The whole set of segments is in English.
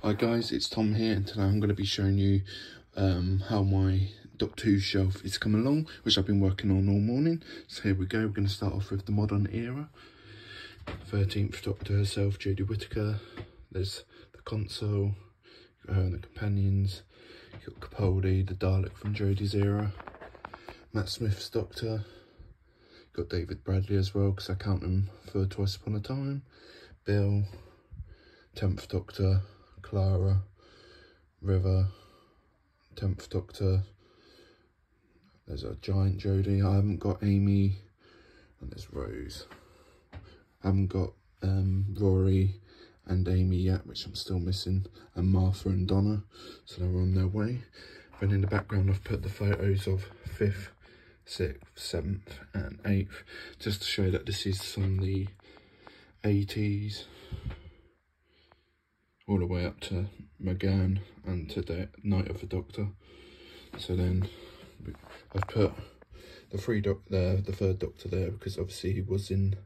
Hi guys, it's Tom here and today I'm going to be showing you um, how my Doctor Who shelf is coming along, which I've been working on all morning. So here we go, we're going to start off with the modern era. 13th Doctor herself, Jodie Whittaker. There's the console, her and the companions. You've got Capaldi, the Dalek from Jodie's era. Matt Smith's Doctor. Got David Bradley as well, because I count him for Twice Upon a Time. Bill, 10th Doctor, Clara, River, 10th Doctor. There's a giant Jodie. I haven't got Amy. And there's Rose. I haven't got um, Rory and Amy yet, which I'm still missing. And Martha and Donna. So they're on their way. And in the background, I've put the photos of 5th, 6th, 7th and 8th. Just to show that this is from the 80s all the way up to McGann and to the Night of the Doctor. So then I've put the three doc the the third Doctor there because obviously he was in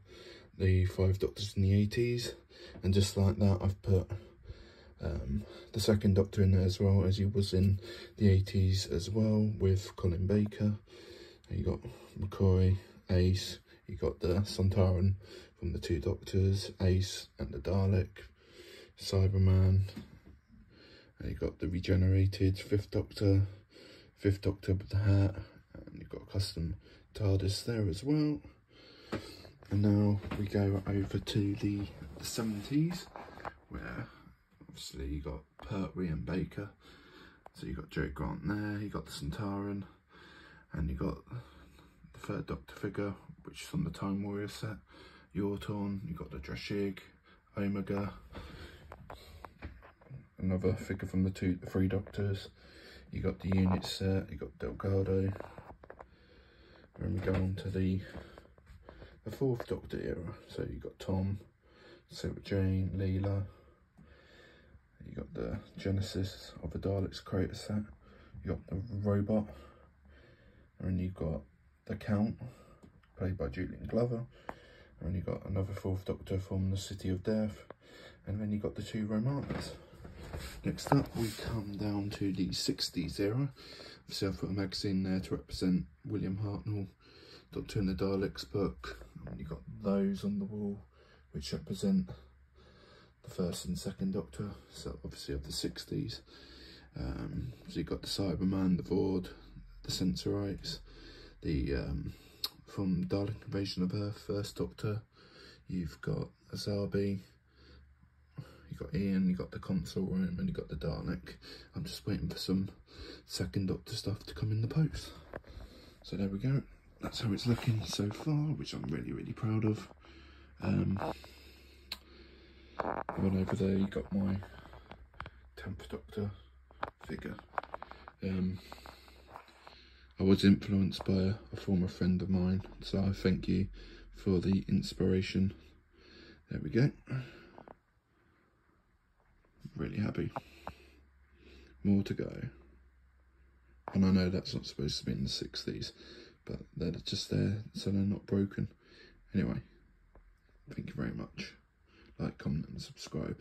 the five Doctors in the 80s, and just like that I've put um, the second Doctor in there as well as he was in the 80s as well with Colin Baker. And you got McCoy, Ace, you got the Sontaran from the two Doctors, Ace and the Dalek, Cyberman. And you got the regenerated Fifth Doctor, Fifth Doctor with the hat, and you've got a custom TARDIS there as well. And now we go over to the, the 70s, where obviously you got Pertwee and Baker. So you got Jo Grant there, you got the Sontaran, and you got the third Doctor figure, which is on the Time Warrior set. Yorton, you got the Drashig, Omega, another figure from the two, the three Doctors. You got the unit set, you got Delgado. And we go on to the the fourth Doctor era. So you got Tom, Sarah Jane, Leela. You got the Genesis of the Daleks creator set. You got the robot. And then you've got the Count, played by Julian Glover. And you got another fourth Doctor from the City of Death. And then you got the two Romanas. Next up, we come down to the 60s era. Obviously, I've put a magazine there to represent William Hartnell, Doctor and the Daleks book. And you've got those on the wall, which represent the first and second Doctor, so obviously of the 60s. Um, so you've got the Cyberman, the Voord, the Sensorites, the um, from Dalek Invasion of Earth, first Doctor. You've got Azabi, you got Ian, you got the console room, and you've got the Dalek. I'm just waiting for some second Doctor stuff to come in the post. So there we go. That's how it's looking so far, which I'm really, really proud of. Um, one over there, you got my 10th Doctor figure. Um, I was influenced by a, a former friend of mine, so I thank you for the inspiration. There we go really happy. More to go. And I know that's not supposed to be in the 60s, but they're just there so they're not broken. Anyway, thank you very much. Like, comment and subscribe.